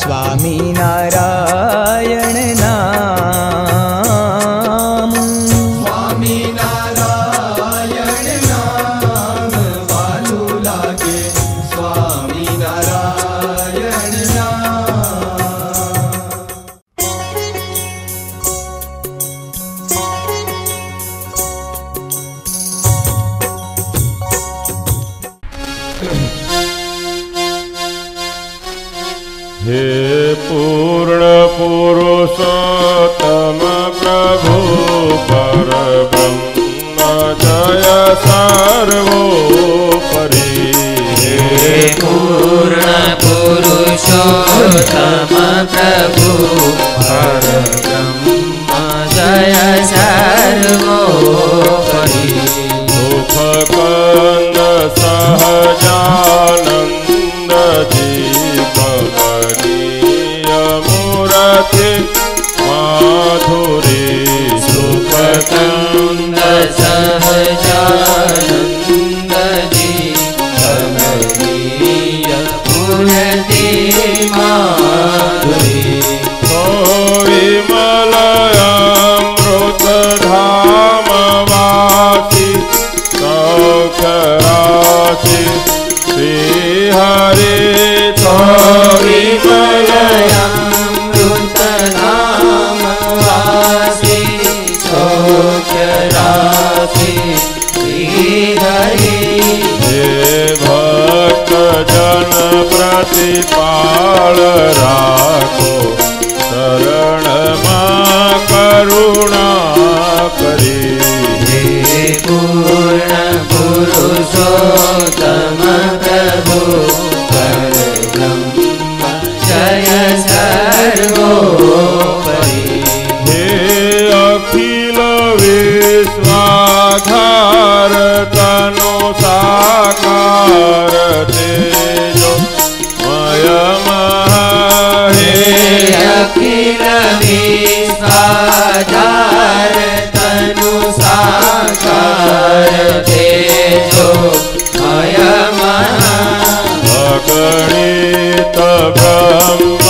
स्वामी नारायण। सहजा માસી પાળ રાખો. શરણમાં કરુણા કરી પૂર્ણ પુરુષોત્તમ Bhagam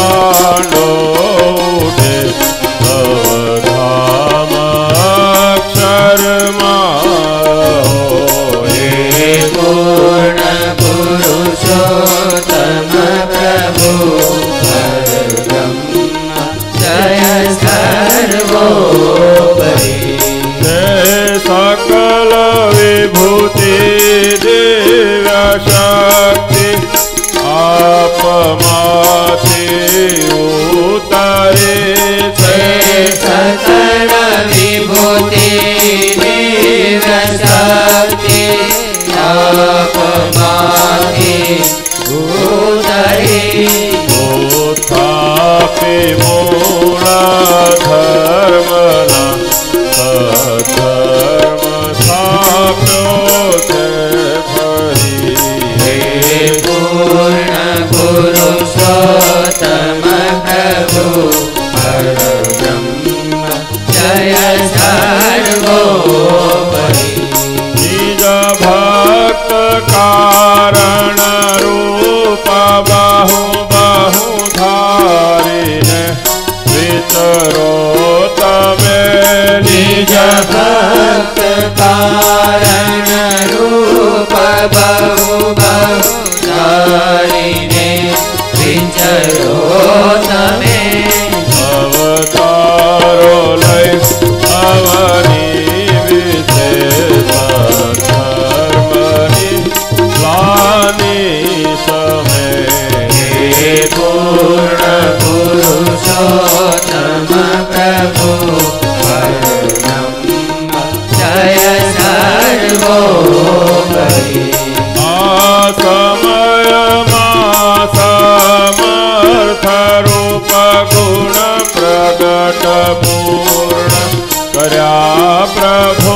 કર્યા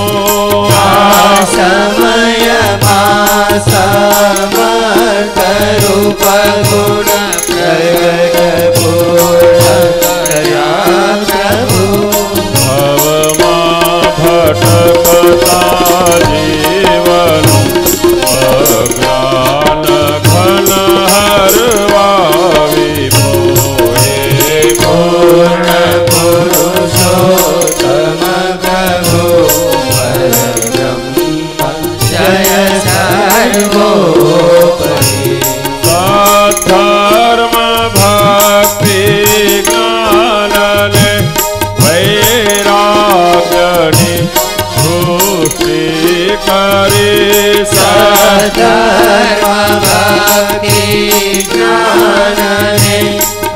જ્ઞાનને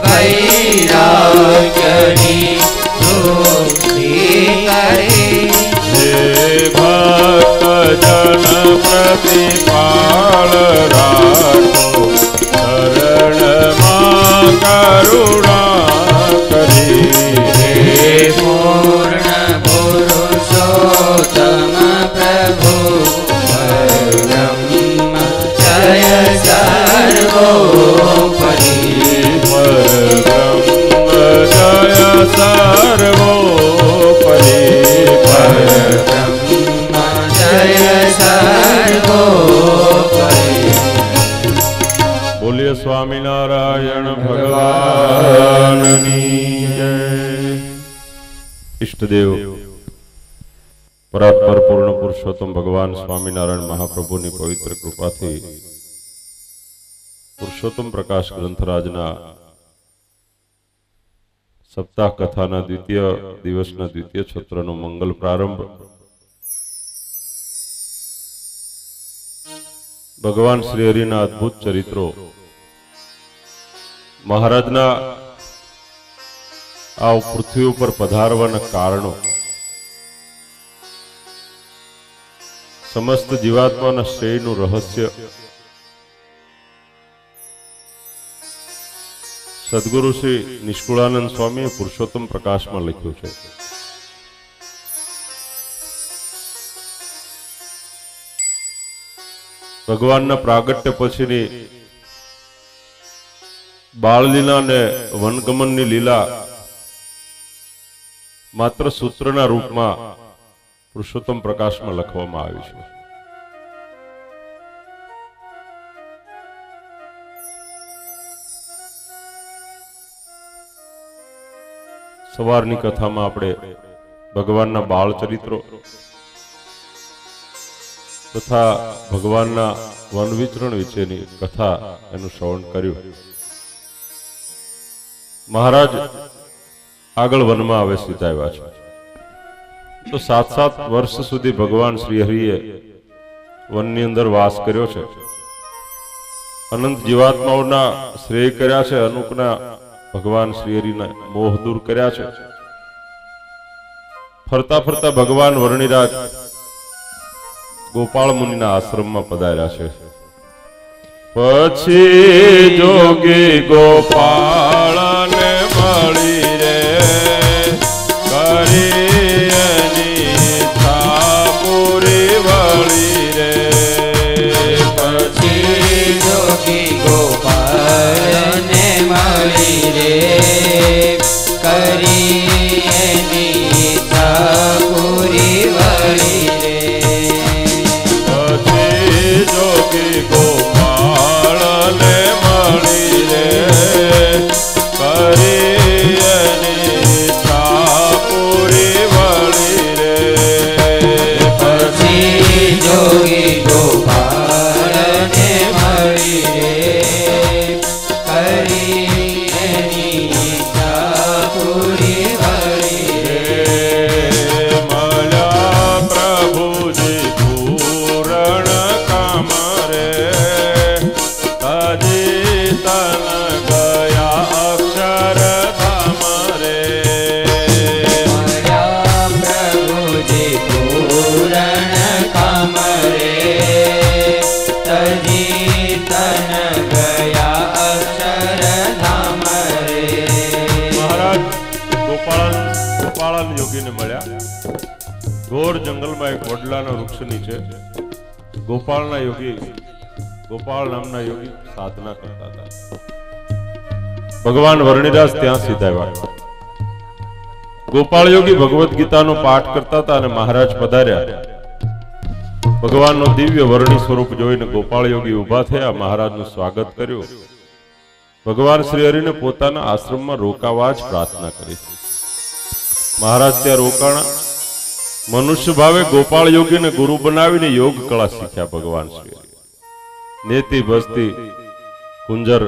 વૈરાગ્યની ભક્ત જન પ્રતિપાળ ઈષ્ટદેવ પરાત્પર પૂર્ણ પુરુષોત્તમ ભગવાન સ્વામિનારાયણ મહાપ્રભુની પવિત્ર કૃપાથી પુરુષોત્તમ પ્રકાશ ગ્રંથરાજના સપ્તાહ કથાના દ્વિતીય દિવસના દ્વિતીય છત્રનો મંગલ પ્રારંભ ભગવાન શ્રી હરિના અદ્ભુત ચરિત્રો મહારાજના આ પૃથ્વી ઉપર પધારવાના કારણો. સમસ્ત જીવાત્માના શ્રેયનું રહસ્ય. સદગુરુ શ્રી નિષ્કુળાનંદ સ્વામીએ પુરુષોત્તમ પ્રકાશમાં લખ્યું છે. ભગવાનના પ્રાગટ્ય પછીની બાળલીલા અને વનગમનની લીલા માત્ર સૂત્રના રૂપમાં પુરુષોત્તમ પ્રકાશમાં લખવામાં આવ્યું છે. સવારની કથામાં આપણે ભગવાનના બાળ ચરિત્રો તથા ભગવાનના વન વિચરણ વિશેની કથા એનું શ્રવણ કર્યું. મહારાજ આગળ વનમાં આવે સીતાવ્યા છે તો સાત સાત વર્ષ સુધી ભગવાન શ્રી વનની અંદર વાસ કર્યો છે. અનંત જીવાત્માઓના શ્રેય કર્યા છે, અનુપના ભગવાન શ્રી મોહ દૂર કર્યા છે. ફરતા ફરતા ભગવાન વર્ણિરાજ ગોપાળ મુનિના આશ્રમમાં પધાર્યા છે. પછી જોગી ગોપાળને જંગલમાં એક વડલાના વૃક્ષ નીચે ગોપાલના યોગી ગોપાલ નામના યોગી સાધના કરતા હતા. ભગવાન વર્ણિદાસ ત્યાં સીધા આવ્યા. ગોપાલ યોગી ભગવદ્ ગીતાનો પાઠ કરતા હતા અને મહારાજ પધાર્યા. ભગવાનનો દિવ્ય વર્ણિ સ્વરૂપ જોઈને ગોપાળ યોગી ઊભા થયા, મહારાજનું સ્વાગત કર્યું. ભગવાન શ્રી હરિને પોતાના આશ્રમમાં રોકાવા જ પ્રાર્થના કરી. મહારાજ ત્યાં રોકાણા મનુષ્ય ભાવે ગોપાળ યોગીને ગુરુ બનાવીને યોગ કળા શીખ્યા ભગવાન શ્રી. નેતિ બસ્તી કુંજર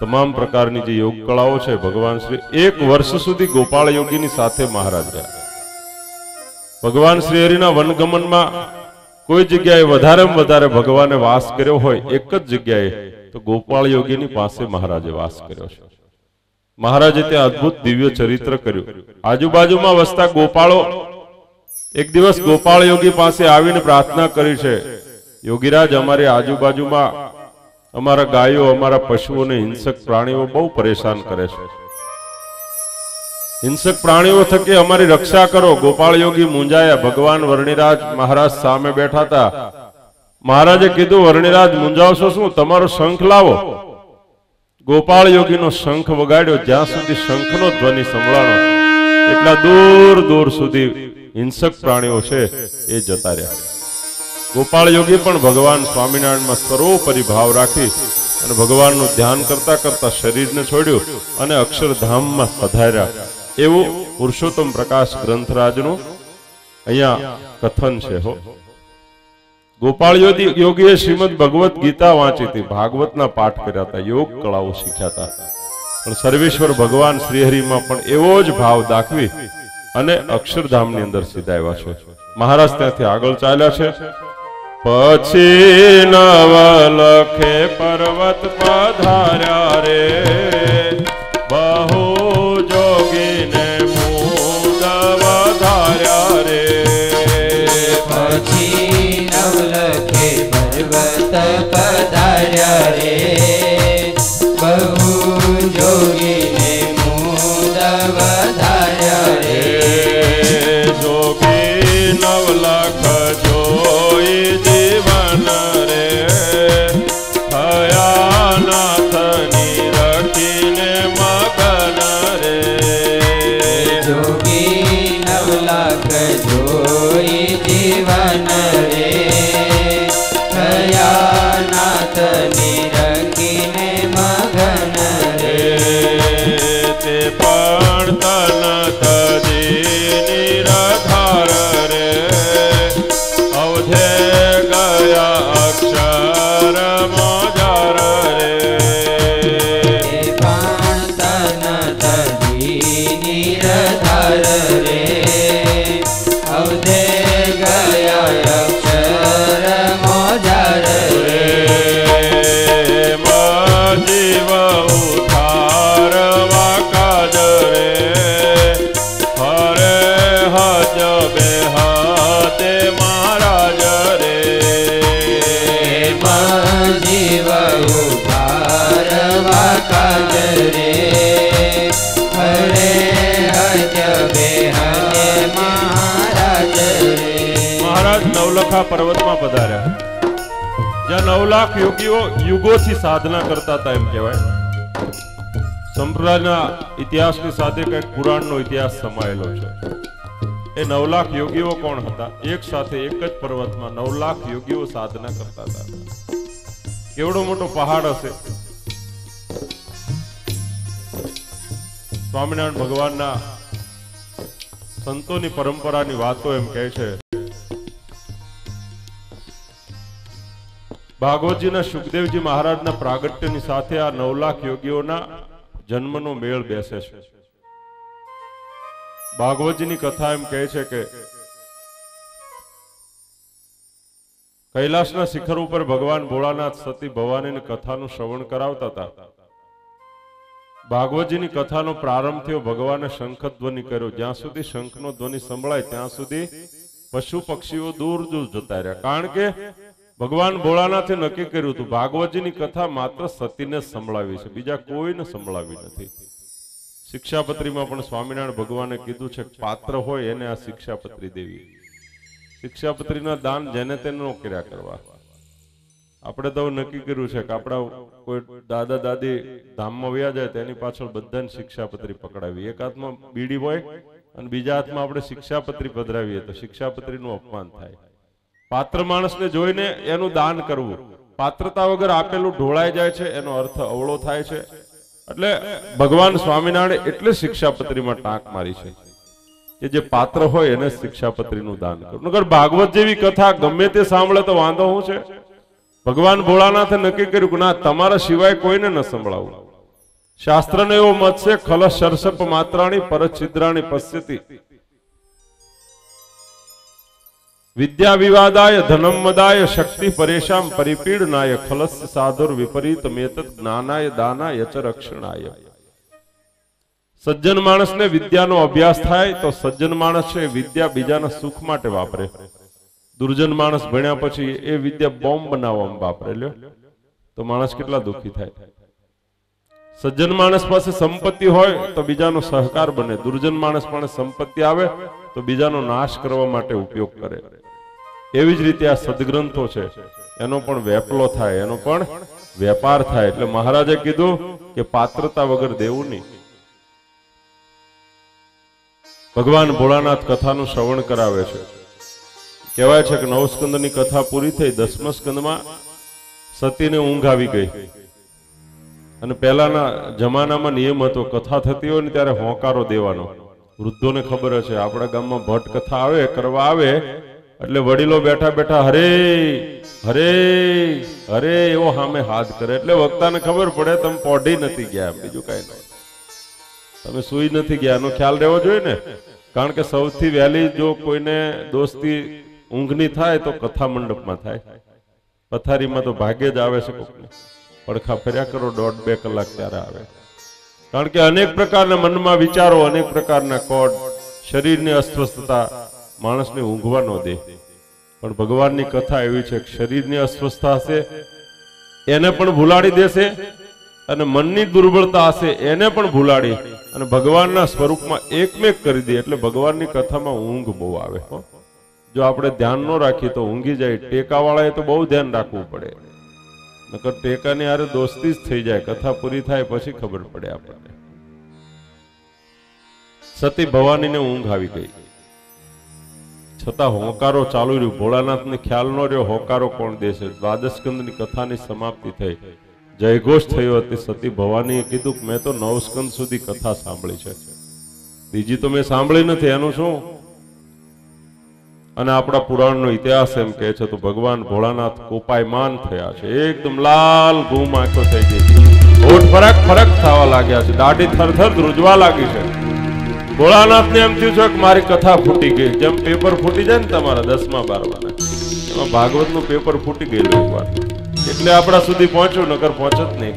તમામ પ્રકારની જે યોગ કળાઓ છે ભગવાન શ્રી, એક વર્ષ સુધી ગોપાળ યોગીની સાથે મહારાજ રહ્યા. ભગવાન શ્રી હરિના વનગમનમાં કોઈ જગ્યાએ વધારેમાં વધારે ભગવાને વાસ કર્યો હોય, એક જ જગ્યાએ તો ગોપાળ યોગીની પાસે મહારાજે વાસ કર્યો છે. મહારાજે ત્યાં અદ્ભુત દિવ્ય ચરિત્ર કર્યું. આજુબાજુમાં વસતા ગોપાળો એક દિવસ ગોપાળ યોગી પાસે આવીને પ્રાર્થના કરી છે. યોગીરાજ અમારી આજુબાજુમાં અમારા ગાયો અમારા પશુઓને હિંસક પ્રાણીઓ બહુ પરેશાન કરે છે. હિંસક પ્રાણીઓ થકી અમારી રક્ષા કરો. ગોપાળ યોગી મુંજાયા. ભગવાન વર્ણિરાજ મહારાજ સામે બેઠા હતા. મહારાજે કીધું વર્ણિરાજ મુંજાવશો શું? તમારો શંખ લાવો. ગોપાળ યોગીનો શંખ વગાડ્યો. જ્યાં સુધી શંખનો ધ્વનિ સંભળાણો એટલા દૂર દૂર સુધી હિંસક પ્રાણીઓ છે, એ જતા રહ્યા ગોપાળ યોગી પણ ભગવાન સ્વામિનારાયણમાં સર્વોપરી ભાવ રાખી અને ભગવાનનું ધ્યાન કરતા કરતા શરીરને છોડ્યું અને અક્ષરધામમાં પધાર્યા. એવું પુરુષોત્તમ પ્રકાશ ગ્રંથરાજનું અહીંયા કથન છે હો. ગોપાળ યોગી યોગીએ શ્રીમદ ભગવત ગીતા વાંચી હતી ભાગવતના પાઠ કર્યા હતા, યોગ કળાઓ શીખ્યા હતા. પણ સર્વેશ્વર ભગવાન શ્રીહરિમાં પણ એવો જ ભાવ દાખવી અને અક્ષરધામની અંદર સીધા આવ્યા છે. મહારાજ ત્યાંથી આગળ ચાલ્યા છે. પછી નવલખે પર્વત પધાર્યા રે. બહુ જોગીને મૂળ વધાર્યા રે. પછી નવલખે પર્વત પધાર્યા રે. નવલખા પર્વતમાં પધાર્યા. જ્યાં નવ લાખ યોગીઓ યુગોથી સાધના કરતા હતા એમ કહેવાય. સંપ્રદાયના ઇતિહાસની સાથે કંઈક પુરાણનો ઇતિહાસ સમાયેલો છે. એ નવ લાખ યોગીઓ કોણ હતા? એક સાથે એક જ પર્વતમાં નવ લાખ યોગીઓ સાધના કરતા હતા. કેવડો મોટો પહાડ હશે? સ્વામિનારાયણ ભગવાનના સંતોની પરંપરાની વાતો એમ કહે છે. ભાગવતજીના સુખદેવજી મહારાજના પ્રાગટ્યની સાથે આ નવ લાખ યોગીઓના જન્મનો મેળ બેસે છે. ભાગવતજીની કથા એમ કહે છે કે કૈલાસના શિખર ઉપર ભગવાન ભોળાનાથ સતી ભવાનીની કથાનું શ્રવણ કરાવતા હતા. ભાગવતજીની કથાનો પ્રારંભ થયો, ભગવાને શંખ ધ્વનિ કર્યો. જ્યાં સુધી શંખનો ધ્વનિ સંભળાય, ત્યાં સુધી પશુ પક્ષીઓ દૂર દૂર જતા રહ્યા. કારણ કે ભગવાન ભોળાનાથે નક્કી કર્યું હતું, ભાગવતજીની કથા માત્ર સતીને સંભળાવી છે, બીજા કોઈને સંભળાવી નથી. શિક્ષાપત્રીમાં પણ સ્વામિનારાયણ ભગવાને કીધું છે, પાત્ર હોય એને આ શિક્ષાપત્રી દેવી. શિક્ષાપત્રીના દાન જેને તેને કર્યા કરવા. આપણે તો નક્કી કર્યું છે કે આપણા કોઈ દાદા દાદી ધામમાં વ્યા જાય, તેની પાછળ બધાને શિક્ષાપત્રી પકડાવી. એક હાથમાં બીડી હોય અને બીજા હાથમાં આપણે શિક્ષાપત્રી પધરાવીએ તો શિક્ષાપત્રીનું અપમાન થાય. પાત્ર માણસને જોઈને એનું દાન કરવું. પાત્રતા વગર આપેલું ઢોળાઈ જાય છે, એનો અર્થ અવળો થાય છે. એટલે ભગવાન સ્વામિનારાયણ એટલે શિક્ષાપત્રીમાં ટાંક મારી છે કે જે પાત્ર હોય એને શિક્ષાપત્રીનું દાન કરવું નગર ભાગવત જેવી કથા ગમે તે સાંભળે તો વાંધો શું છે? ભગવાન ભોળાનાથે નક્કી કર્યું કે ના, તમારા સિવાય કોઈને ન સંભળાવું. શાસ્ત્રનો એવો મત છે ખલ સરસપ માત્રાણી પરછિદ્રાણી પશ્યતિ. વિદ્યા વિવાદાય ધનમદાય શક્તિ પરેશામ પરિપીડનાય ખલસ સાધુર વિપરીત મેતત જ્ઞાનાય દાનાય ચ રક્ષણાય સજ્જન માણસને વિદ્યાનો અભ્યાસ થાય તો સજ્જન માણસ છે વિદ્યા બીજાના સુખ માટે વાપરે દુર્જન માણસ ભણ્યા પછી એ વિદ્યા બોમ્બ બનાવવામાં વાપરે લ્યો તો માણસ કેટલા દુઃખી થાય સજ્જન માણસ પાસે સંપત્તિ હોય તો બીજાનો સહકાર બને દુર્જન માણસ પાસે સંપત્તિ આવે તો બીજાનો નાશ કરવા માટે ઉપયોગ કરે એવી જ રીતે આ સદગ્રંથો છે. એનો પણ વેપલો થાય, એનો પણ વેપાર થાય. એટલે મહારાજે કીધું કે પાત્રતા વગર દેવું નહીં. ભગવાન ભોળાનાથ કથાનું શ્રવણ કરાવે છે. કહેવાય છે કે નવસ્કંદની કથા પૂરી થઈ, દસમ સ્કંદમાં સતીને ઊંઘ આવી ગઈ. અને પહેલાના જમાનામાં નિયમ હતો, કથા થતી હોય ને ત્યારે હોંકારો દેવાનો. વૃદ્ધોને ખબર હશે, આપણા ગામમાં ભટ્ટ કથા આવે, કરવા આવે એટલે વડીલો બેઠા બેઠા હરે હરે હરે, એવો સામે હાથ કરે. એટલે વક્તાને ખબર પડે તમે પોઢી નથી ગયા બીજું કઈ નહીં. તમે સુઈ નથી ગયા ખ્યાલ રહેવો જોઈએ ને? કારણ કે સૌથી વહેલી જો કોઈને દોસ્તી ઊંઘની થાય તો કથા મંડપમાં થાય. પથારીમાં તો ભાગ્યે જ આવે છે પડખા ફર્યા કરો, દોઢ બે કલાક ત્યારે આવે. કારણ કે અનેક પ્રકારના મનમાં વિચારો, અનેક પ્રકારના કોડ, શરીરની અસ્વસ્થતા માણસને ઊંઘવા ન દે. પણ ભગવાનની કથા એવી છે કે શરીરની અસ્વસ્થતા હશે, એને પણ ભૂલાડી દેશે અને મનની દુર્બળતા હશે, એને પણ ભૂલાડી અને ભગવાનના સ્વરૂપમાં એકમેક કરી દે. એટલે ભગવાનની કથામાં ઊંઘ બહુ આવે જો આપણે ધ્યાન ન રાખીએ તો ઊંઘી જાય. ટેકાવાળાએ તો બહુ ધ્યાન રાખવું પડે. નકર ટેકાની હારે દોસ્તી જ થઈ જાય. કથા પૂરી થાય પછી ખબર પડે આપણને. સતી ભવાનીને ઊંઘ આવી ગઈ. છતાં હોંકારો ચાલુ રહ્યું. ભોળાનાથને ખ્યાલ ન રહ્યો હોંકારો કોણ દેશે? દ્વાદશકંદની કથાની સમાપ્તિ થઈ. જયઘોષ થયો હતી સતી ભવાનીએ કીધું મેં તો નવસ્કંદ સુધી કથા સાંભળી છે. બીજી તો મેં સાંભળી નથી, એનું શું? અને આપણા પુરાણનો ઇતિહાસ એમ કહે છે, તો ભગવાન ભોળાનાથ કોપાયમાન થયા છે. એકદમ લાલ ઘૂમ આંખો થઈ ગઈ હોઠ ફરક ફરક થવા લાગ્યા છે. દાઢી થરથર ધ્રુજવા લાગી છે. ભોળાનાથને એમ થયું છે કે મારી કથા ફૂટી ગઈ. જેમ પેપર ફૂટી જાય ને તમારા દસમા બારમાના, એમાં ભાગવતનું પેપર ફૂટી ગયેલું એકવાર એટલે આપણા સુધી પહોંચ્યું નગર પહોંચત નહીં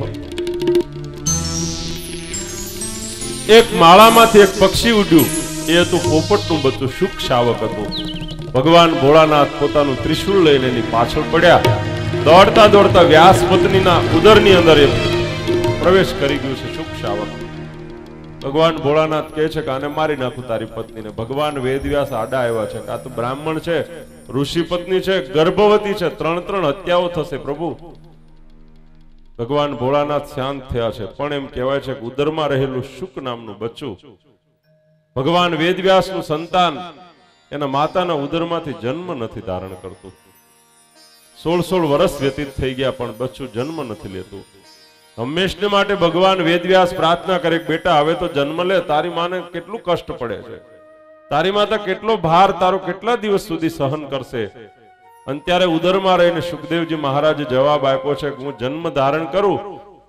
એક માળામાંથી એક પક્ષી ઉડ્યું. એ હતું પોપટનું બચ્ચું શુક શાવક હતું. ભગવાન ભોળાનાથ પોતાનું ત્રિશુલ લઈને એની પાછળ પડ્યા. દોડતા દોડતા વ્યાસ પત્નીના ઉદરની અંદર એ પ્રવેશ કરી ગયું છે. ભગવાન ભોળાનાથ કહે છે કે આને મારી નાખું તારી પત્નીને. ભગવાન વેદવ્યાસ આડા આવ્યા છે આ તો બ્રાહ્મણ છે, ઋષિ પત્ની છે, ગર્ભવતી છે. ત્રણ ત્રણ હત્યાઓ થશે પ્રભુ. ભગવાન ભોળાનાથ શાંત થયા છે. પણ એમ કહેવાય છે કે ઉદરમાં રહેલું શુક નામનું બચ્ચું. ભગવાન વેદવ્યાસનું સંતાન એના માતાના ઉદરમાંથી જન્મ નથી ધારણ કરતું. સોળ સોળ વર્ષ વ્યતીત થઈ ગયા, પણ બચ્ચું જન્મ નથી લેતું. હંમેશને માટે ભગવાન વેદવ્યાસ પ્રાર્થના કરે બેટા, હવે તો જન્મ લે, તારી માને કેટલું કષ્ટ પડે છે. તારી માતા કેટલો ભાર તારો કેટલા દિવસ સુધી સહન કરશે. અને ત્યારે ઉદરમાં રહીને સુખદેવજી મહારાજે જવાબ આપ્યો છે કે, હું જન્મ ધારણ કરું.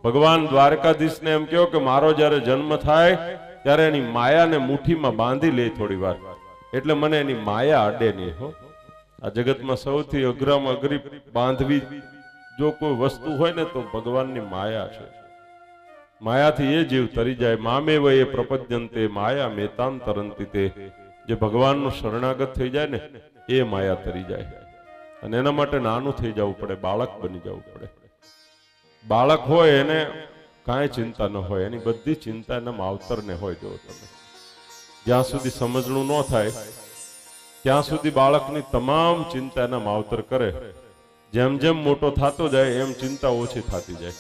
ભગવાન દ્વારકાધીશને એમ કહ્યો કે, મારો જ્યારે જન્મ થાય, ત્યારે એની માયાને મુઠ્ઠીમાં બાંધી લે થોડી વાર એટલે મને એની માયા અડે નહીં હો. આ જગતમાં સૌથી અઘરામાં અઘરી બાંધવી જો કોઈ વસ્તુ હોય ને તો ભગવાનની માયા છે. માયાથી એ જીવ તરી જાય. મામે વયે પ્રપદ્યંતે, માયા મેતાન તરંતી તે. જે ભગવાનનું શરણાગત થઈ જાય ને, એ માયા તરી જાય. અને એના માટે નાનું થઈ જવું પડે, બાળક બની જવું પડે. બાળક હોય એને કાંઈ ચિંતા ન હોય. એની બધી ચિંતા એના માવતરને હોય, જો તમે. જ્યાં સુધી સમજણું ન થાય, ત્યાં સુધી બાળકની તમામ ચિંતા એના માવતર કરે. જેમ જેમ મોટો થતો જાય, એમ ચિંતા ઓછી થતી જાય.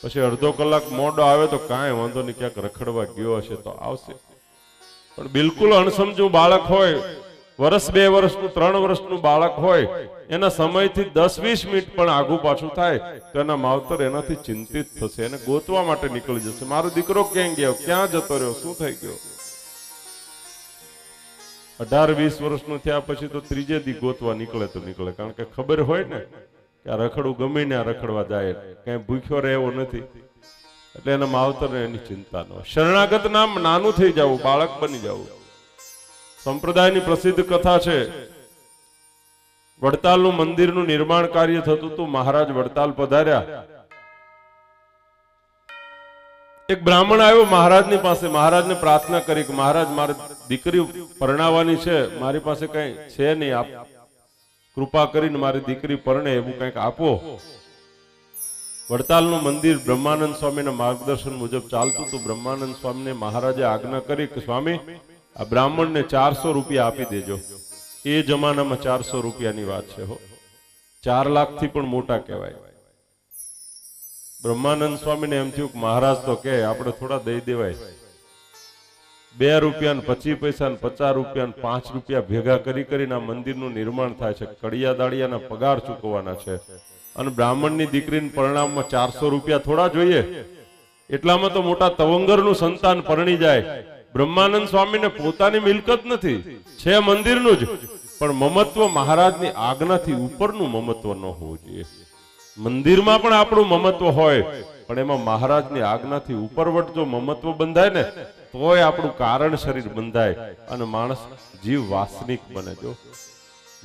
પછી અડધો કલાક મોડો આવે તો કાંઈ વાંધો નહીં, ક્યાંક રખડવા ગયો હશે તો આવશે. પણ બિલકુલ અણસમજું બાળક હોય વર્ષ બે વર્ષનું ત્રણ વર્ષનું બાળક હોય, એના સમયથી દસ વીસ મિનિટ પણ આગુ પાછું થાય, તો એના માવતર એનાથી ચિંતિત થશે, એને ગોતવા માટે નીકળી જશે. મારો દીકરો ક્યાં ગયો, ક્યાં જતો રહ્યો, શું થઈ ગયો? અઢાર, વીસ વર્ષનું થયા પછી તો ત્રીજે દી ગોતવા નીકળે તો નીકળે. કારણ કે ખબર હોય ને કે આ રખડવું ગમે ને આ રખડવા જાય. કઈ ભૂખ્યો રહે નથી. એટલે એના માવતરને એની ચિંતા ન શરણાગત નામ નાનું થઈ જવું, બાળક બની જવું. સંપ્રદાયની પ્રસિદ્ધ કથા છે, વડતાલનું મંદિરનું નિર્માણ કાર્ય થતું હતું મહારાજ વડતાલ પધાર્યા. એક બ્રાહ્મણ આવ્યો મહારાજની પાસે. મહારાજને પ્રાર્થના કરી કે મહારાજ મારે દીકરી પરણાવવાની છે, મારી પાસે કઈ છે નહીં. આપ કૃપા કરીને મારી દીકરી પરણે એવું કંઈક આપો. વડતાલનું મંદિર બ્રહ્માનંદ સ્વામીના માર્ગદર્શન મુજબ ચાલતું હતું. બ્રહ્માનંદ સ્વામીને મહારાજે આજ્ઞા કરી કે, સ્વામી, આ બ્રાહ્મણને ચારસો રૂપિયા આપી દેજો. એ જમાનામાં ચારસો રૂપિયાની વાત છે, હો. ચાર લાખથી પણ મોટા કહેવાય. બ્રહ્માનંદ સ્વામીને એમ થયું કે, મહારાજ તો કે આપણે થોડા દઈ દેવાય. બે રૂપિયા પચીસ પૈસા પચાસ રૂપિયા પાંચ રૂપિયા ભેગા કરી કરીને આ મંદિરનું નિર્માણ થાય છે. કડિયા દાડિયાના પગાર ચૂકવવાના છે. અને બ્રાહ્મણની દીકરીને પરિણામમાં ચારસો રૂપિયા થોડા જોઈએ. એટલામાં તો મોટા તવંગરનું સંતાન પરણી જાય. બ્રહ્માનંદ સ્વામીને પોતાની મિલકત નથી. છે મંદિરનું જ. પણ મમત્વ મહારાજની આજ્ઞાથી ઉપરનું મમત્વ ન હોવું જોઈએ. મંદિરમાં પણ આપણું મમત્વ હોય. પણ એમાં મહારાજની આજ્ઞાથી ઉપરવટ જો મમત્વ બંધાય ને તોય આપણું કારણ શરીર બંધાય અને માણસ જીવ વાસનિક બને. જો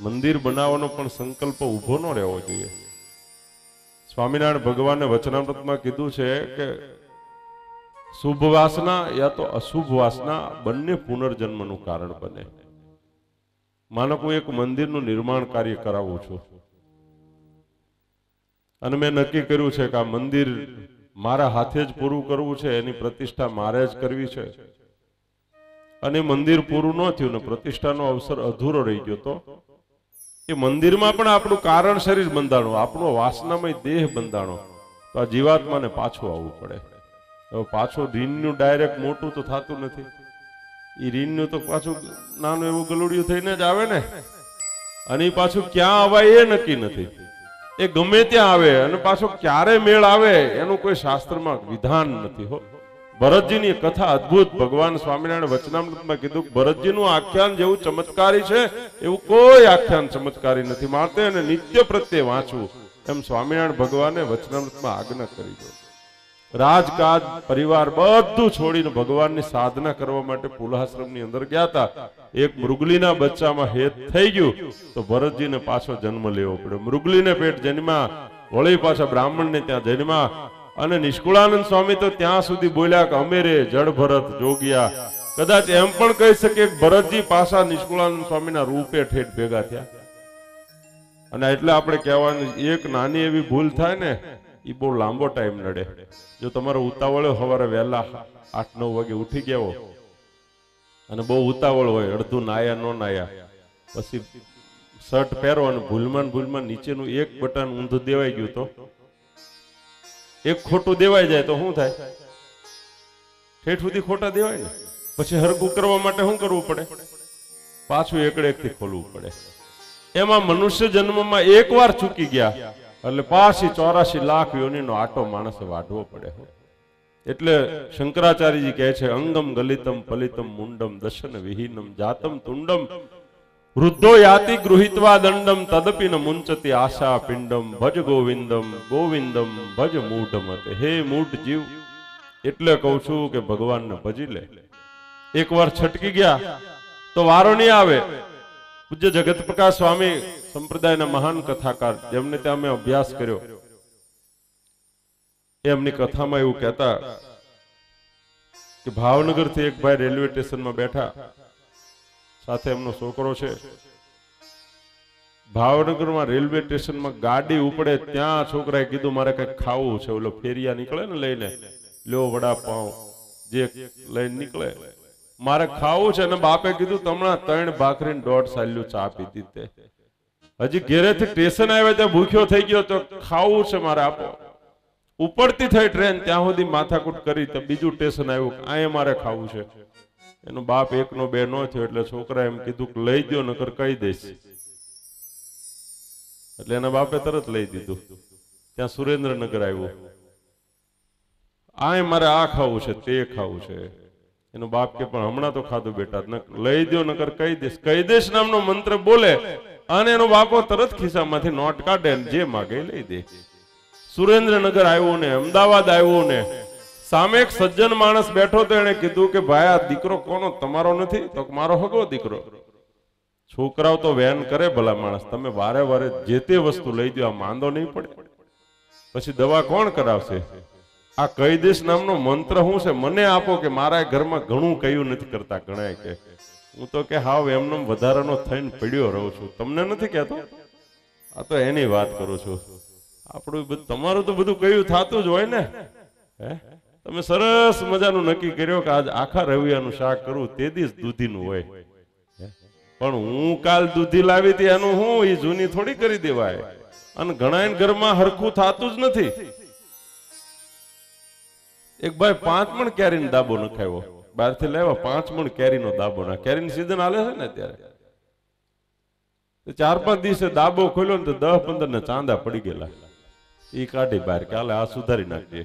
મંદિર બનાવવાનો પણ સંકલ્પ ઊભો ન રહેવો જોઈએ. સ્વામિનારાયણ ભગવાને વચનામૃતમાં કીધું છે કે શુભ વાસના યા તો અશુભ વાસના બંને પુનર્જન્મનું કારણ બને. માનો હું એક મંદિરનું નિર્માણ કાર્ય કરાવું છું. અને મેં નક્કી કર્યું છે કે આ મંદિર મારા હાથે જ પૂરું કરવું છે, એની પ્રતિષ્ઠા મારે જ કરવી છે. અને મંદિર પૂરું ન થયું ને પ્રતિષ્ઠાનો અવસર અધૂરો રહી ગયો તો? એ મંદિરમાં પણ આપણું કારણ શરીર બંધાણો, આપણો વાસનામય દેહ બંધાણો. તો આ જીવાત્માને પાછું આવવું પડે. પાછો રીનનું ડાયરેક્ટ મોટું તો થતું નથી. એ રીનનું તો પાછું નાનું એવું ગલુડિયું થઈને જ આવે ને. અને પાછું ક્યાં અવાય એ નક્કી નથી. એ ગમે ત્યાં આવે અને પાછો ક્યારે મેળ આવે એનું કોઈ શાસ્ત્રમાં વિધાન નથી, હો. ભરતજીની કથા અદ્ભુત. ભગવાન સ્વામિનારાયણ વચનામૃતમાં કીધું ભરતજી ભરતજીનું આખ્યાન જેવું ચમત્કારી છે, એવું કોઈ આખ્યાન ચમત્કારી નથી. માટે અને નિત્ય પ્રત્યે વાંચવું. એમ સ્વામિનારાયણ ભગવાને વચનામૃતમાં આજ્ઞા કરી દો રાજકાજ, પરિવાર બધું છોડીને ભગવાનની સાધના કરવા માટે પુલાશ્રમની અંદર ગયા હતા. એક મૃગલીના બચ્ચામાં હેત થઈ ગયું તો ભરતજીને પાછો જન્મ લેવો પડ્યો. મૃગલીને પેટ જન્મા વળી પાછા બ્રાહ્મણને ત્યાં જન્મા અને નિષ્કુળાનંદ સ્વામી તો ત્યાં સુધી બોલ્યા કે અમે રે જળ ભરત જોગ્યા. કદાચ એમ પણ કહી શકીએ ભરતજી પાછા નિષ્કુળાનંદ સ્વામીના રૂપે ઠેઠ ભેગા થયા. અને એટલે આપણે કહેવાની, એક નાની એવી ભૂલ થાય ને એ બહુ લાંબો ટાઈમ નડે. જો તમારો ઉતાવળ સવારે વહેલા આઠ નવ વાગે ઉઠી ગયા અને બહુ ઉતાવળ હોય, અડધું નાયા, ન નાયા, પછી શર્ટ પહેરો અને ભૂલમાં ભૂલમાં નીચેનું એક બટન ઊંધું દેવાઈ ગયું તો? એક ખોટું દેવાઈ જાય તો શું થાય? ઠેઠ સુધી ખોટા દેવાય ને? પછી હરકું કરવા માટે શું કરવું પડે? પાછું એકડે એકથી ખોલવું પડે. એમાં મનુષ્ય જન્મમાં એક વાર ચૂકી ગયા. એટલે પાછી ચોરાશી લાખ યોનીનો આટો માણસ વાઢવો પડે એટલે શંકરાચાર્યજી કહે છે, અંગમ ગલિતમ પલિતમ મુંડમ દશન વિહીનમ જાતમ તુંડમ વૃદ્ધો યાતિ ગૃહિત્વા દંડમ તદપી ન મુંચતી આશા પિંડમ ભજ ગોવિંદમ ગોવિંદમ ભજ મૂઢમત હે મૂઢ જીવ, એટલે કહું છું કે ભગવાનને ભજી લે. એકવાર છટકી ગયા, તો વારો નહીં આવે. પૂજ્ય જગત પ્રકાશ સ્વામી સંપ્રદાયના મહાન કથાકાર, જેમને ત્યાં અમે અભ્યાસ કર્યો. એમની કથામાં એવું કહેતા કે ભાવનગરથી એક ભાઈ રેલવે સ્ટેશનમાં બેઠા, સાથે એમનો છોકરો છે. ભાવનગરમાં રેલવે સ્ટેશનમાં ગાડી ઉપડે ત્યાં છોકરાએ કીધું, મારે કંઈક ખાવું છે. ઓલો ફેરિયા નીકળે ને લઈને, લ્યો વડાપાઉં. જે લઈને નીકળે મારે ખાવું છે અને બાપે કીધું તમને ત્રણ ભાખરી દોઢ સાલ્યું ચા પીધી તે. હજી ઘેરેથી સ્ટેશન આવ્યા ત્યાં ભૂખ્યો થઈ ગયો તો ખાવું છે મારે આપો. ઉપડતી થઈ ટ્રેન, ત્યાં સુધી માથાકૂટ કરી તો બીજું સ્ટેશન આવ્યું અહીંયા મારે ખાવું છે. એનો બાપ એકનો બે નો થયો, એટલે છોકરા એમ કીધું કે, લઈ દો નકર કહી દઈશ. એટલે એના બાપે તરત લઈ દીધું. ત્યાં સુરેન્દ્રનગર આવ્યું. આ મારે આ ખાવું છે, તે ખાવું છે. એનો બાપ કે પણ હમણાં તો ખાધું બેટા લઈ દો નકર કહી દઈશ. કહી દઈશ નામનો મંત્ર બોલે અને એનો બાપો તરત ખિસ્સામાંથી નોટ કાઢે જે માગે લઈ દે. સુરેન્દ્રનગર આવ્યો ને, અમદાવાદ આવ્યો ને, સામે એક સજ્જન માણસ બેઠો તો એને કીધું કે, ભાઈ, આ દીકરો કોનો? તમારો નથી? તો મારો હગો દીકરો. છોકરાઓ તો વેન કરે ભલા માણસ, તમે વારે વારે જે તે વસ્તુ લઈ દો આ માંદો નહીં પડે. પછી દવા કોણ કરાવશે? આ કહી દેશ નામનો મંત્ર શું છે? મને આપો કે મારા ઘરમાં ઘણું કયું નથી કરતા, ગણાય કે. હું તો કે હાવ એમનો વધારાનો થઈને પડ્યો રહું છું. તમને નથી કહેતો? આ તો એની વાત કરું છું. આપણું તમારું તો બધું કયું થતું જ હોય ને. હે? તમે સરસ મજાનું નક્કી કર્યો કે આજ આખા રવિયાનું શાક કરવું તે દિવસ દૂધીનું હોય. હે? પણ હું કાલ દૂધી લાવી હતી, એનું હું એ જૂની થોડી કરી દેવાય. અને ઘણા ઘરમાં હરખું થતું જ નથી. એક ભાઈ પાંચ મણ કેરીનો દાબો નખાવ્યો બહારથી લેવા પાંચ મણ કેરીનો દાબો ના કેરીની સીઝન હાલે છે ને અત્યારે? ચાર પાંચ દિવસે દાબો ખોલ્યો ને તો દસ પંદર ને ચાંદા પડી ગયેલા. એ કાઢી બહાર કે હાલે આ સુધારી નાખીએ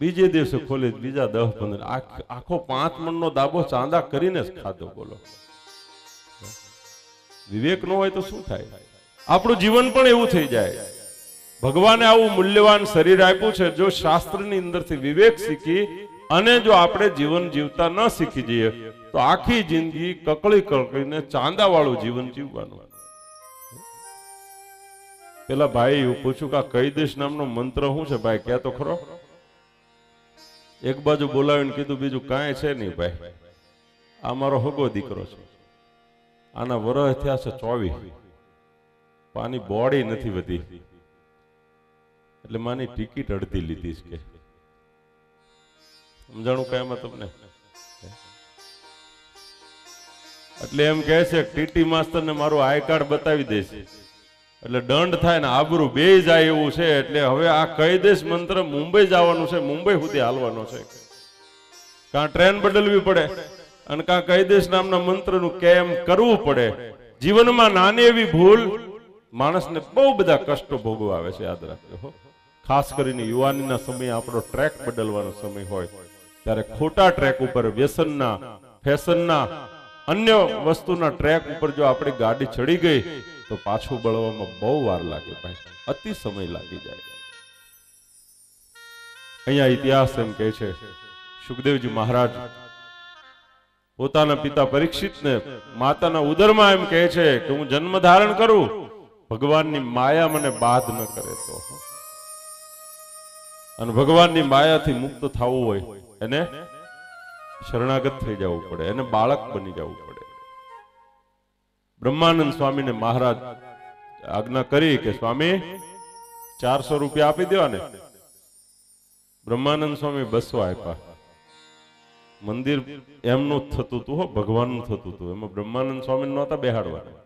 બીજે દિવસે ખોલી બીજા દસ પંદર. આખો પાંચ મણનો દાબો ચાંદા કરીને જ ખાધો, બોલો. વિવેક ન હોય તો શું થાય? આપણું જીવન પણ એવું થઈ જાય. ભગવાને આવું મૂલ્યવાન શરીર આપ્યું છે, જો શાસ્ત્રની અંદરથી વિવેક શીખી અને જો આપણે જીવન જીવતા ન શીખી જઈએ, તો આખી જિંદગી કકળી કકળીને ચાંદા વાળું જીવન જીવવાનું. પેલા ભાઈ હું પૂછું કે કઈ દેશ નામનો મંત્ર શું છે ભાઈ, ક્યાં તો ખરો? એક બાજુ બોલાવીને કીધું, બીજું કાંઈ છે નહીં ભાઈ. આ મારો હગો દીકરો છે. આના વરહ થયા છે ચોવીસ. પાની બોડી નથી વધી. એટલે માની ટિકિટ અડધી લીધી છે કે. સમજાણું કઈ એમાં તમને? એટલે એમ કહે છે ટીટી માસ્ટર ને મારું આઈ કાર્ડ બતાવી દેશે એટલે દંડ થાય ને આબરૂ બે જાય એવું છે, એટલે હવે આ કઈ દેશ મંત્ર, મુંબઈ જવાનું છે, મુંબઈ સુધી હાલવાનો છે. કાં ટ્રેન બદલવી પડે? અને કાં કઈ દેશ નામના મંત્રનું કેમ કરવું પડે. જીવનમાં નાની એવી ભૂલ માણસને બહુ બધા કષ્ટો ભોગવા આવે છે, યાદ રાખજો. ખાસ કરીને યુવાનીના સમયે આપણો ટ્રેક બદલવાનો સમય હોય. ત્યારે ખોટા ટ્રેક ઉપર વ્યસનના, ફેશનના, અન્ય વસ્તુના ટ્રેક ઉપર જો આપણી ગાડી ચડી ગઈ, તો પાછું બળવામાં બહુ વાર લાગે ભાઈ. અતિ સમય લાગી જાય. અહીંયા ઇતિહાસ એમ કહે છે, સુખદેવજી મહારાજ, પોતાના પિતા પરીક્ષિતને માતાના ઉદરમાં એમ કહે છે કે હું જન્મ ધારણ કરું, ભગવાનની માયા મને બાદ ન કરે તો. અને ભગવાનની માયાથી મુક્ત થવું હોય, એને શરણાગત થઈ જવું પડે, એને બાળક બની જવું પડે. બ્રહ્માનંદ સ્વામીને મહારાજ આજ્ઞા કરી કે, સ્વામી, ચારસો રૂપિયા આપી દો ને. બ્રહ્માનંદ સ્વામી બસો આપ્યા. મંદિર એમનું થતું હતું હો, ભગવાનનું થતું હતું. એમાં બ્રહ્માનંદ સ્વામી નહોતા બેહાડવાના.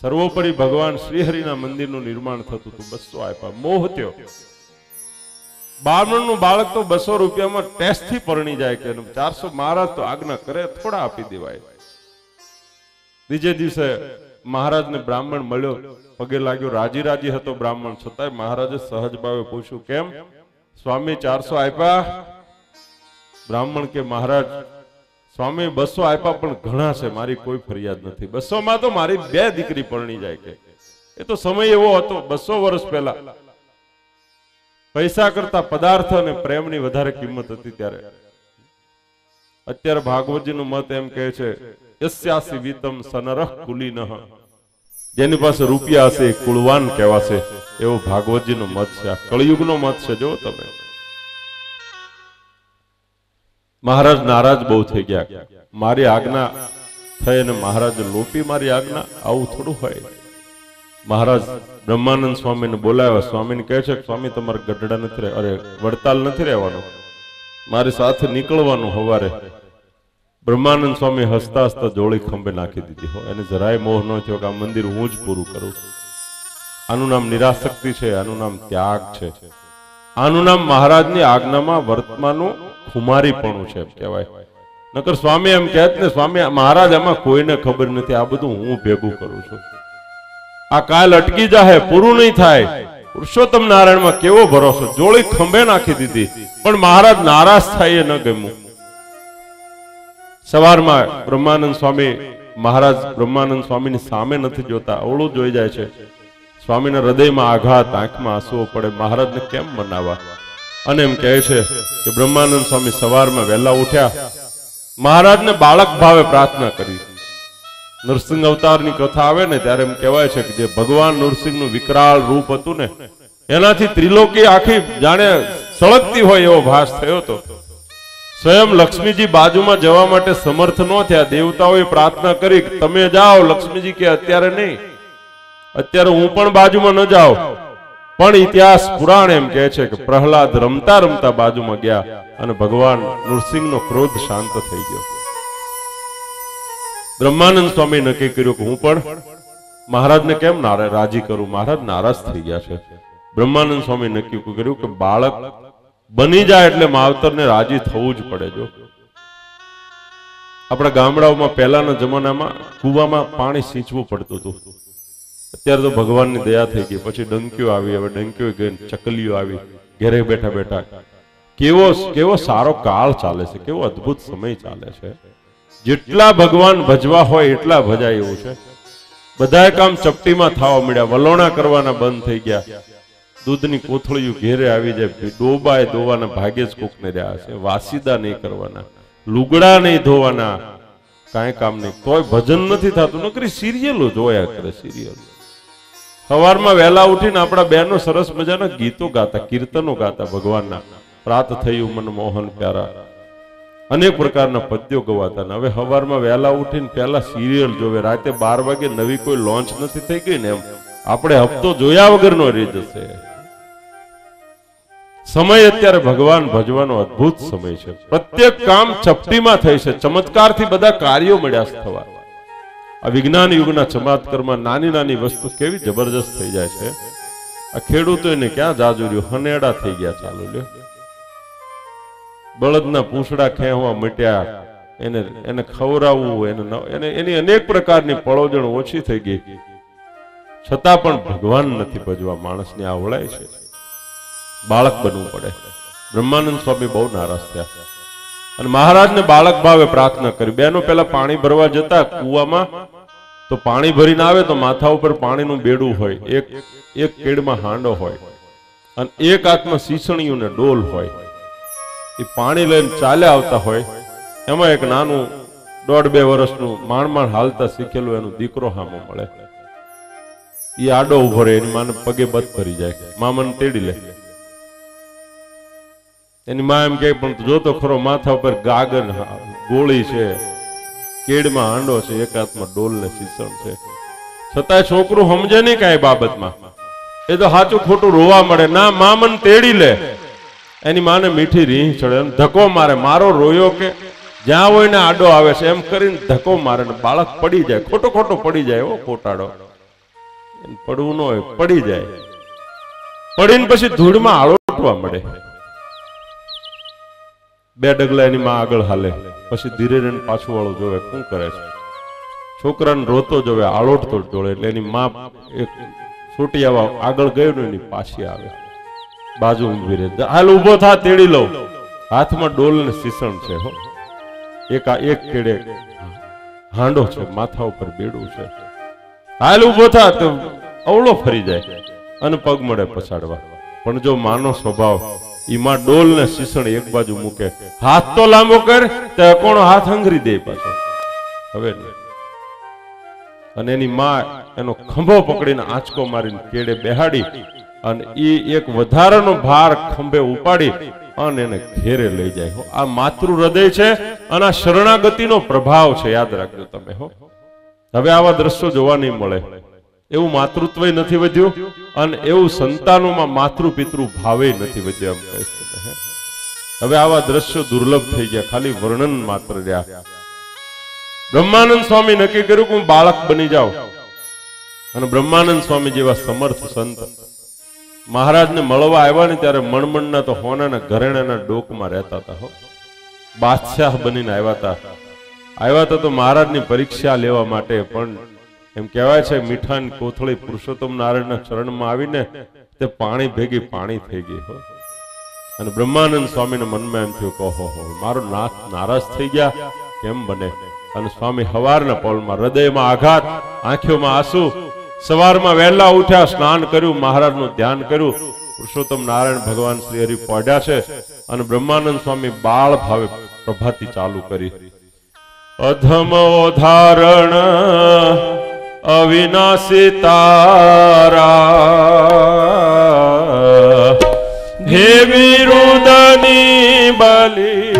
સર્વોપરી ભગવાન શ્રીહરિના મંદિરનું નિર્માણ થતું હતું બસો આપ્યા. મોહ થયો. બારમણનું બાળક તો બસો રૂપિયામાં ટેસ્ટથી પરણી જાય કે ચારસો મહારાજ તો આજ્ઞા કરે, થોડા આપી દેવાય. બીજે દિવસે મહારાજને બ્રાહ્મણ મળ્યો. પગે લાગ્યો, રાજી રાજી હતો બ્રાહ્મણ. છતાંય મહારાજે સહજ ભાવે પૂછ્યું, કેમ? સ્વામી ચારસો આપ્યા બ્રાહ્મણ કે, મહારાજ, સ્વામી બસો આપ્યા પણ ઘણા છે, મારી કોઈ ફરિયાદ નથી. બસો માં તો મારી બે દીકરી પરણી જાય કે. એ તો સમય એવો હતો, બસો વર્ષ પહેલા. પૈસા કરતા પદાર્થ અને પ્રેમની વધારે કિંમત હતી ત્યારે. અત્યારે ભાગવતજીનું મત એમ કહે છે, યસ્યાસી વિતમ જેની પાસે રૂપિયા હશે કુળવાન કહેવાશે, એવો ભાગવતજીનો મત છે. આ કળિયુગનો મત છે, જો તમે. મહારાજ નારાજ બહુ થઈ ગયા. મારી આજ્ઞા થઈ અને મહારાજ લોપી મારી આજ્ઞા? આવું થોડું હોય. મહારાજ બ્રહ્માનંદ સ્વામીને બોલાવ્યા. સ્વામીને કહે છે કે, સ્વામી, તમારે ગઢડા નથી રહે અરે, વડતાલ નથી રહેવાનું. મારી સાથે નીકળવાનું હવારે. બ્રહ્માનંદ સ્વામી હસતા હસતા જોડી ખંભે નાખી દીધી. હોય એને જરાય મોહ ન થયો કે આ મંદિર હું જ પૂરું કરું. આનું નામ નિરાશક્તિ છે, આનું નામ ત્યાગ છે. આનું નામ મહારાજની આજ્ઞામાં વર્તમાનનું ખુમારીપણું છે કહેવાય. નકર સ્વામી એમ કહેત ને, સ્વામી, મહારાજ, આમાં કોઈને ખબર નથી. આ બધું હું ભેગું કરું છું. આ કાલ અટકી જાહે, પૂરું નહીં થાય. પુરુષોત્તમ નારાયણમાં કેવો ભરોસો? જોડી ખંભે નાખી દીધી. પણ મહારાજ નારાજ થાય ન ગમ્યું. સવારમાં બ્રહ્માનંદ સ્વામી, મહારાજ બ્રહ્માનંદ સ્વામીની સામે નથી જોતા, અવળું જોઈ જાય છે. સ્વામીના હૃદયમાં આઘાત, આંખમાં આંસુઓ પડે, મહારાજને કેમ મનાવા અને એમ કહે છે કે બ્રહ્માનંદ સ્વામી સવારમાં વહેલા ઉઠ્યા. મહારાજને બાળક ભાવે પ્રાર્થના કરી. નરસિંહ અવતારની કથા આવે ને, ત્યારે એમ કહેવાય છે કે જે ભગવાન નરસિંહનું વિકરાળ રૂપ હતું ને, એનાથી ત્રિલોકી આખી જાણે સળગતી હોય એવો ભાસ થયો હતો. સ્વયં લક્ષ્મીજી બાજુમાં જવા માટે સમર્થ ન થયા. દેવતાઓએ પ્રાર્થના કરી તમે જાઓ, લક્ષ્મીજી કે અત્યારે નહીં. અત્યારે હું પણ બાજુમાં ન જાઉં. પણ ઇતિહાસ પુરાણ એમ કહે છે કે પ્રહલાદ રમતા રમતા બાજુમાં ગયા અને ભગવાન નૃસિંહનો ક્રોધ શાંત થઈ ગયો. બ્રહ્માનંદ સ્વામી નક્કી કર્યું કે હું પણ મહારાજને કેમ રાજી કરું? મહારાજ નારાજ થઈ ગયા છે. બ્રહ્માનંદ સ્વામી નક્કી કર્યું કે બાળક બની જાય એટલે માવતરને રાજી થવું જ પડે જો. આપણા ગામડાઓમાં પહેલાના જમાનામાં કુવામાં પાણી સિંચવું પડતું હતું. અત્યારે તો ભગવાનની દયા થઈ ગઈ. પછી ડંકીઓ આવી, હવે ડંકીઓ ગઈ ચકલીઓ આવી, ઘરે બેઠા બેઠા. કેવો કેવો સારો કાળ ચાલે છે. કેવો અદ્ભુત સમય ચાલે છે. જેટલા ભગવાન ભજવા હોય એટલા ભજાય એવું છે. બધા કામ ચપટીમાં થવા મળ્યા વલોણા કરવાના બંધ થઈ ગયા. દૂધની કોથળીઓ ઘેરે આવી જાય ડોબાએ ધોવાના ભાગે જ કોકને રહ્યા છે. વાસીદા નહીં કરવાના, લુગડા નહીં ધોવાના, કાંઈ કામ નહીં. તોય ભજન નથી થતું. નકરી સિરિયલો જોયા કરે, સિરિયલ. સવારમાં વહેલા ઉઠીને આપણા બહેનો સરસ મજાના ગીતો ગાતા, કીર્તનો ગાતા ભગવાનના. પ્રાત થયું મન મોહન પ્યારા. અનેક પ્રકારના પદ્યો ગવાતા હવે સવારમાં વહેલા ઉઠીને પહેલા સિરિયલ જોવે. રાતે બાર વાગે નવી કોઈ લોન્ચ નથી થઈ ગઈ ને એમ. આપણે હપ્તો જોયા વગરનો રહી જશે. સમય અત્યારે ભગવાન ભજવાનો અદ્ભુત સમય છે. પ્રત્યેક કામ ચપટીમાં થઈ છે. ચમત્કારથી બધા કાર્યો મળ્યા થવા. આ વિજ્ઞાન યુગના ચમત્કારમાં નાની નાની વસ્તુ કેવી જબરજસ્ત થઈ જાય છે. આ ખેડૂતો એને ક્યાં જાજુર્યું હનેડા થઈ ગયા ચાલુ લ્યો. બળદના પૂંછડા ખેંચવા મટ્યા. એને એને ખવડાવવું, એને એને, એની અનેક પ્રકારની પળોજણ ઓછી થઈ ગઈ. છતાં પણ ભગવાન નથી ભજવા, માણસને આવડાય છે. બાળક બનવું પડે. બ્રહ્માનંદ સ્વામી બહુ નારાજ થયા. અને મહારાજને બાળક ભાવે પ્રાર્થના કરી. બેનો પેલા પાણી ભરવા જતા કુવામાં, તો પાણી ભરીને આવે તો માથા ઉપર પાણીનું બેડું હોય. એક એક કેડમાં હાંડો હોય. અને એક હાથમાં સીસણીયું ને ડોલ હોય. એ પાણી લઈને ચાલ્યા આવતા હોય, એમાં એક નાનું દોઢ બે વર્ષનું માણ માણ હાલતા શીખેલું એનું દીકરો હામો મળે. એ આડો ઊભો રહે, એની માને પગે બત કરી જાય, મામાને તેડી લે. એની મા એમ કે પણ જોતો ખરો માથા ઉપર ગાગર ગોળી છે, કેડમાં હાંડો છે, એક હાથમાં ડોલ ને શીસણ છે. છતાંય છોકરું સમજે નહીં કાંઈ બાબતમાં. એ તો સાચું ખોટું રોવા મળે. ના, મામન તેડી લે. એની માને મીઠી રીહ ચડે. એમ ધક્કો મારે. મારો રોયો કે જ્યાં હોય ને આડો આવે છે. એમ કરીને ધક્કો મારે બાળક પડી જાય. ખોટો ખોટો પડી જાય એવો ખોટાડો પડવું ન હોય, પડી જાય. પડીને પછી ધૂળમાં આળોટવા મળે. બે ડગલા એની માં આગળ હાલે. પછી ધીરે રહીને પાછું વાળું જોવે, શું કરે છે? છોકરાને રોતો જોવે આળોટતો જોડે. એટલે એની માં એક છૂટી આવવા આગળ ગયો ને એની પાછી આવે. બાજુ ઊભી રહે. હાલ ઊભો થા તેડી લઉં. હાથમાં ડોલ ને સીસણ છે હો. એક આ એક કેડે હાંડો છે માથા ઉપર બેડું છે. હાલ ઊભો થા તો અવળો ફરી જાય અને પગ મળે પછાડવા. પણ જો માનો સ્વભાવ ઈમાં ડોલ ને સીસણ એક બાજુ મૂકે. હાથ તો લાંબો કર તો કોણ હાથ હંગરી દે પાછો. હવે અને એની માં એનો ખંભો પકડીને આંચકો મારીને કેડે બેહાડી અને એ એક વધારાનો ભાર ખંભે ઉપાડી અને એને ઘેરે લઈ જાય આ માતૃ હૃદય છે અને આ શરણાગતિનો પ્રભાવ છે. યાદ રાખજો તમે હો. હવે આવા દ્રશ્યો જોવા નહીં મળે. એવું માતૃત્વ નથી વધ્યું અને એવું સંતાનોમાં માતૃ પિતૃ ભાવે નથી વધ્યા એમ કહી શકાય હવે આવા દ્રશ્યો દુર્લભ થઈ ગયા. ખાલી વર્ણન માત્ર રહ્યા. બ્રહ્માનંદ સ્વામી નક્કી કર્યું કે હું બાળક બની જાઉં. અને બ્રહ્માનંદ સ્વામી જેવા સમર્થ સંત મહારાજને મળવા આવ્યા ને ત્યારે મણમણના તો હોનાના ઘરેણાના ડોકમાં રહેતા હતા હો. બાદશાહ બનીને આવ્યા હતા. આવ્યા હતા તો મહારાજની પરીક્ષા લેવા માટે, પણ એમ કહેવાય છે મીઠાન કોથળી પુરુષોત્તમ નારાયણના ચરણમાં આવીને તે પાણી ભેગી પાણી થઈ ગઈ હો. અને બ્રહ્માનંદ સ્વામીના મનમાં એમ થયું કહો હો મારો નાથ નારાજ થઈ ગયા. કેમ બને? અને સ્વામી હવારના પળમાં હૃદયમાં આઘાત, આંખોમાં આંસુ સવારમાં વહેલા ઉઠ્યા, સ્નાન કર્યું, મહારાજનું ધ્યાન કર્યું. પુરુષોત્તમ નારાયણ ભગવાન શ્રી હરિ પડ્યા છે અને બ્રહ્માનંદ સ્વામી બાળ ભાવે પ્રભાતી ચાલુ કરી. અધમ ધારણ અવિનાશી તારા. હે રુદની બલિહારી